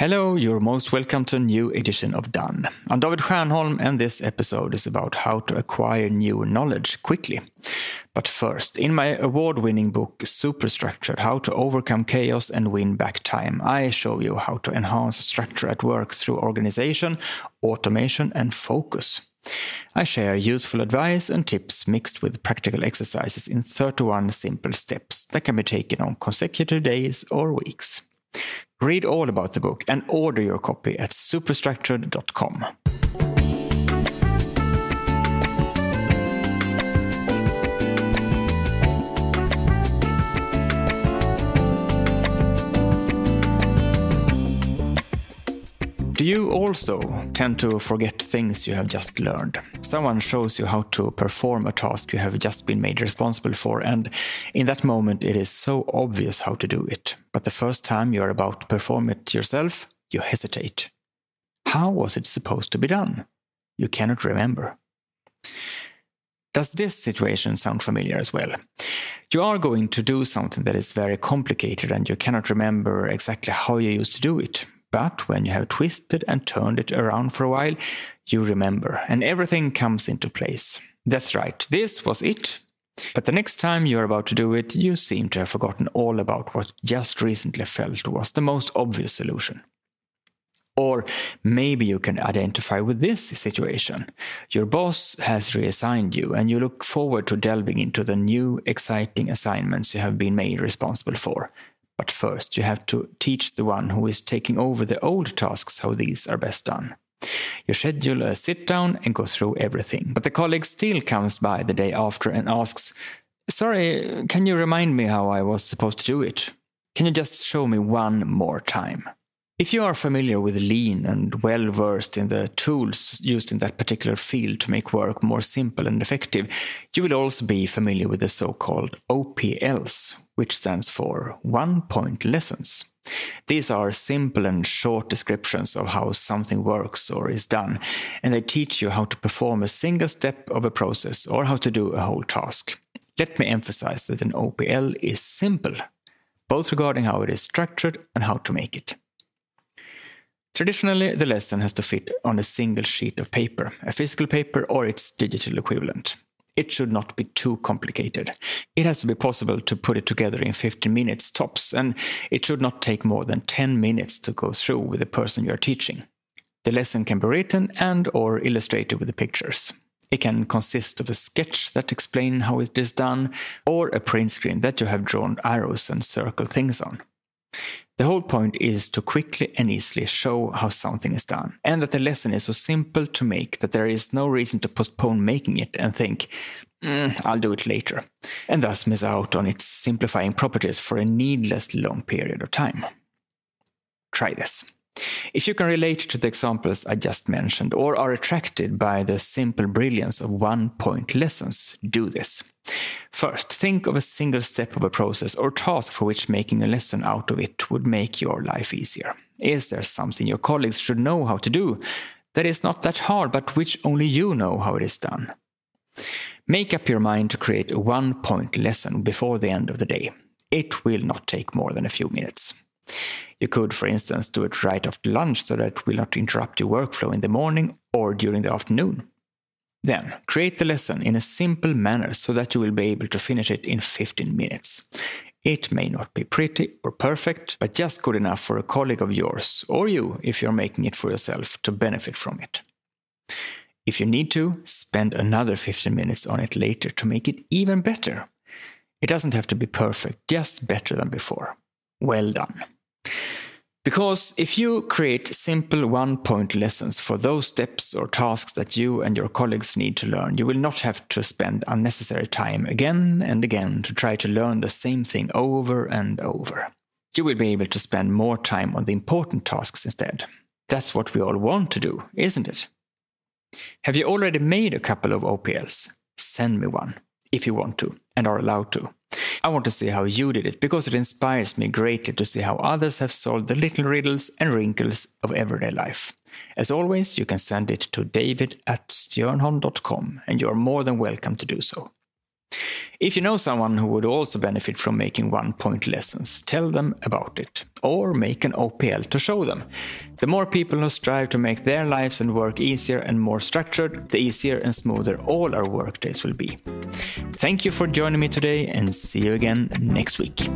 Hello, you're most welcome to a new edition of Done. I'm David Stiernholm, and this episode is about how to acquire new knowledge quickly. But first, in my award winning book Superstructured How to Overcome Chaos and Win Back Time, I show you how to enhance structure at work through organization, automation, and focus. I share useful advice and tips mixed with practical exercises in 31 simple steps that can be taken on consecutive days or weeks. Read all about the book and order your copy at superstructured.com. Do you also tend to forget things you have just learned? Someone shows you how to perform a task you have just been made responsible for, and in that moment it is so obvious how to do it. But the first time you are about to perform it yourself, you hesitate. How was it supposed to be done? You cannot remember. Does this situation sound familiar as well? You are going to do something that is very complicated and you cannot remember exactly how you used to do it, but when you have twisted and turned it around for a while, you remember, and everything comes into place. That's right, this was it. But the next time you're about to do it, you seem to have forgotten all about what just recently felt was the most obvious solution. Or maybe you can identify with this situation. Your boss has reassigned you, and you look forward to delving into the new, exciting assignments you have been made responsible for. But first, you have to teach the one who is taking over the old tasks how these are best done. You schedule a sit down and go through everything. But the colleague still comes by the day after and asks, Sorry, can you remind me how I was supposed to do it? Can you just show me one more time? If you are familiar with Lean and well versed in the tools used in that particular field to make work more simple and effective, you will also be familiar with the so called OPLs, which stands for One Point Lessons. These are simple and short descriptions of how something works or is done, and they teach you how to perform a single step of a process or how to do a whole task. Let me emphasize that an OPL is simple, both regarding how it is structured and how to make it. Traditionally, the lesson has to fit on a single sheet of paper, a physical paper or its digital equivalent. It should not be too complicated. It has to be possible to put it together in 15 minutes tops, and it should not take more than 10 minutes to go through with the person you are teaching. The lesson can be written and or illustrated with the pictures. It can consist of a sketch that explains how it is done, or a print screen that you have drawn arrows and circle things on. The whole point is to quickly and easily show how something is done, and that the lesson is so simple to make that there is no reason to postpone making it and think, mm, I'll do it later, and thus miss out on its simplifying properties for a needlessly long period of time. Try this. If you can relate to the examples I just mentioned or are attracted by the simple brilliance of one point lessons, do this. First, think of a single step of a process or task for which making a lesson out of it would make your life easier. Is there something your colleagues should know how to do that is not that hard but which only you know how it is done? Make up your mind to create a one point lesson before the end of the day. It will not take more than a few minutes. You could, for instance, do it right after lunch so that it will not interrupt your workflow in the morning or during the afternoon. Then, create the lesson in a simple manner so that you will be able to finish it in 15 minutes. It may not be pretty or perfect, but just good enough for a colleague of yours, or you, if you're making it for yourself, to benefit from it. If you need to, spend another 15 minutes on it later to make it even better. It doesn't have to be perfect, just better than before. Well done. Because if you create simple one point lessons for those steps or tasks that you and your colleagues need to learn, you will not have to spend unnecessary time again and again to try to learn the same thing over and over. You will be able to spend more time on the important tasks instead. That's what we all want to do, isn't it? Have you already made a couple of OPLs? Send me one, if you want to, and are allowed to. I want to see how you did it because it inspires me greatly to see how others have solved the little riddles and wrinkles of everyday life. As always, you can send it to david at stiernholm.com and you are more than welcome to do so. If you know someone who would also benefit from making one point lessons, tell them about it. Or make an OPL to show them. The more people who strive to make their lives and work easier and more structured, the easier and smoother all our workdays will be. Thank you for joining me today and see you again next week.